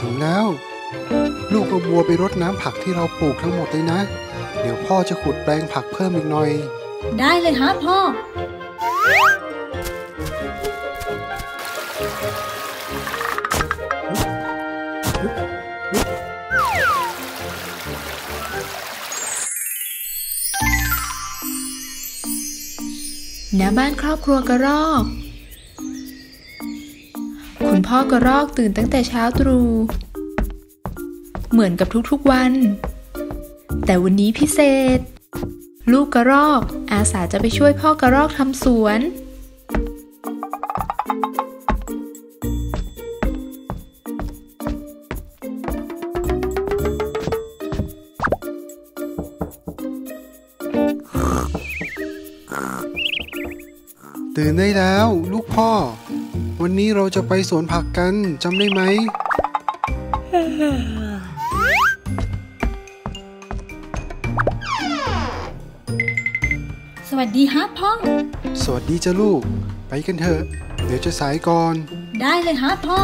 ถึงแล้ว ลูกเอาบัวไปรดน้ำผักที่เราปลูกทั้งหมดเลยนะ เดี๋ยวพ่อจะขุดแปลงผักเพิ่มอีกหน่อย ได้เลยฮะพ่อ ณบ้านครอบครัวกระรอก คุณพ่อกระรอกตื่นตั้งแต่เช้าตรู่ เหมือนกับทุกๆวัน แต่วันนี้พิเศษ ลูกกระรอก อาสาจะไปช่วยพ่อกระรอกทำสวน ตื่นได้แล้ว ลูกพ่อ วันนี้เราจะไปสวนผักกันจำได้ไหม สวัสดีฮะพ่อ สวัสดีจ้ะลูก ไปกันเถอะ เดี๋ยวจะสายก่อน ได้เลยฮะพ่อ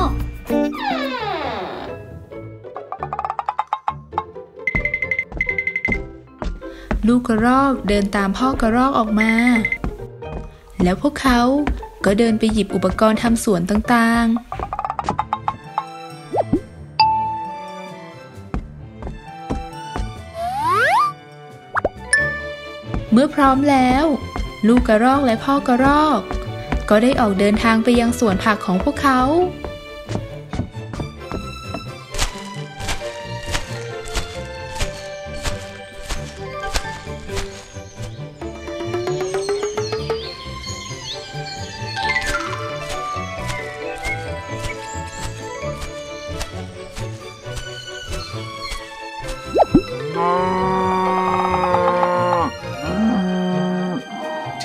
ลูกกระรอกเดินตามพ่อกระรอกออกมา แล้วพวกเขา ก็เดินไปหยิบอุปกรณ์ทำสวนต่างๆ เมื่อพร้อมแล้ว ลูกกระรอกและพ่อกระรอก ก็ได้ออกเดินทางไปยังสวนผักของพวกเขา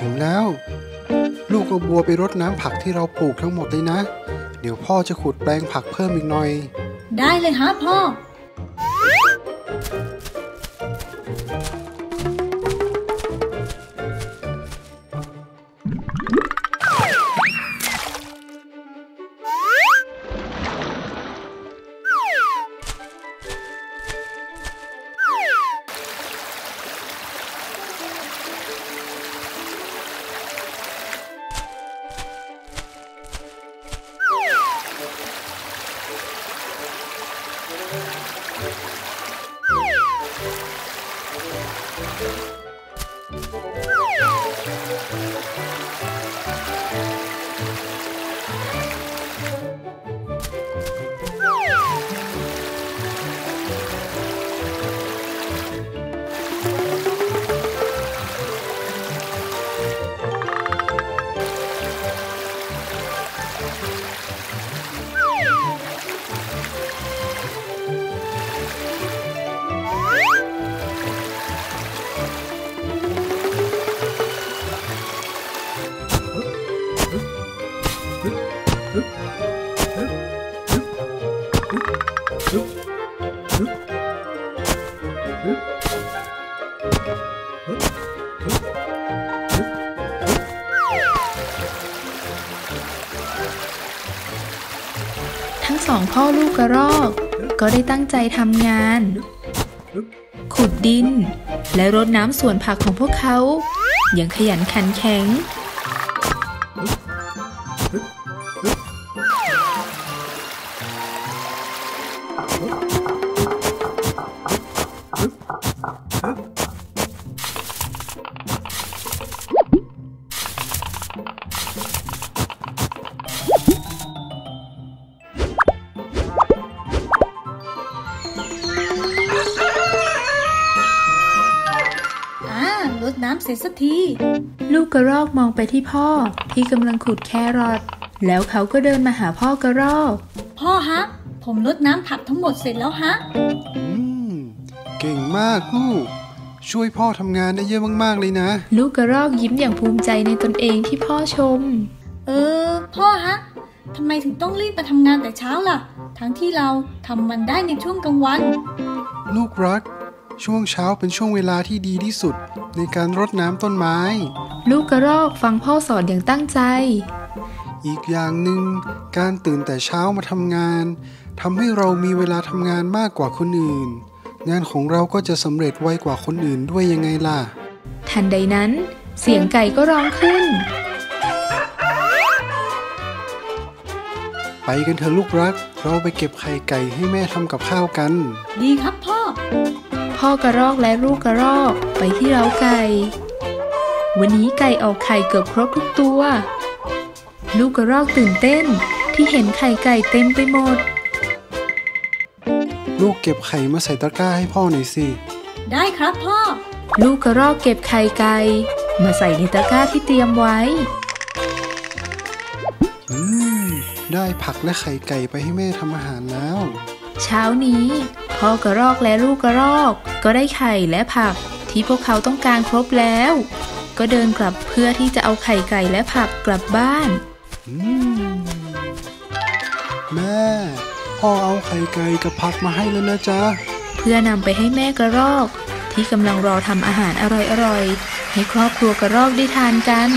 ถึงแล้ว ลูกเอาบัวไปรดน้ำผักที่เราปลูกทั้งหมดเลยนะ เดี๋ยวพ่อจะขุดแปลงผักเพิ่มอีกหน่อย ได้เลยฮะพ่อ ทั้ง สองพ่อลูกกระรอก ก็ได้ตั้งใจทำงาน ขุดดิน และรดน้ำสวนผักของพวกเขา อย่างขยันขันแข็ง เสร็จสักที ลูกกระรอกมองไปที่พ่อที่กำลังขุดแครอทแล้วเขาก็เดินมาหาพ่อกระรอก พ่อฮะ ผมรดน้ำผักทั้งหมดเสร็จแล้วฮะ อืม เก่งมากลูก ช่วยพ่อทำงานได้เยอะมาก ๆ เลยนะ ลูกกระรอกยิ้มอย่างภูมิใจในตนเองที่พ่อชม เออ พ่อฮะทำไมถึงต้องรีบมาทำงานแต่เช้าล่ะ ทั้งที่เราทำมันได้ในช่วงกลางวัน ลูกรัก ช่วงเช้าเป็นช่วงเวลาที่ดีที่สุด ในการรดน้ำต้นไม้ ลูกกระรอกฟังพ่อสอนอย่างตั้งใจ อีกอย่างหนึ่งการตื่นแต่เช้ามาทำงานทำให้เรามีเวลาทำงานมากกว่าคนอื่น งานของเราก็จะสำเร็จไวกว่าคนอื่นด้วยยังไงล่ะ ทันใดนั้น เสียงไก่ก็ร้องขึ้น ไปกันเถอะลูกรัก เราไปเก็บไข่ไก่ให้แม่ทำกับข้าวกัน ดีครับพ่อ พ่อกระรอกและลูกกระรอกไปที่เล้าไก่ วันนี้ไก่ออกไข่เกือบครบทุกตัว ลูกกระรอกตื่นเต้นที่เห็นไข่ไก่เต็มไปหมด ลูกเก็บไข่มาใส่ตะกร้าให้พ่อหน่อยสิ ได้ครับพ่อ ลูกกระรอกเก็บไข่ไก่มาใส่ในตะกร้าที่เตรียมไว้ อืม ได้ผักและไข่ไก่ไปให้แม่ทำอาหารแล้ว เช้านี้พ่อกระรอกและลูกกระรอก ก็ได้ไข่และผักที่พวกเขาต้องการครบแล้ว ก็เดินกลับเพื่อที่จะเอาไข่ไก่และผักกลับบ้านอืมแม่พ่อเอาไข่ไก่กับผักมาให้แล้วนะจ๊ะ เพื่อนำไปให้แม่กระรอก ที่กำลังรอทำอาหารอร่อยๆให้ครอบครัวกระรอกได้ทานกัน